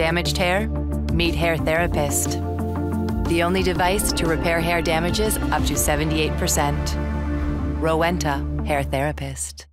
Damaged hair? Meet Hair Therapist. The only device to repair hair damages up to 78%. Rowenta Hair Therapist.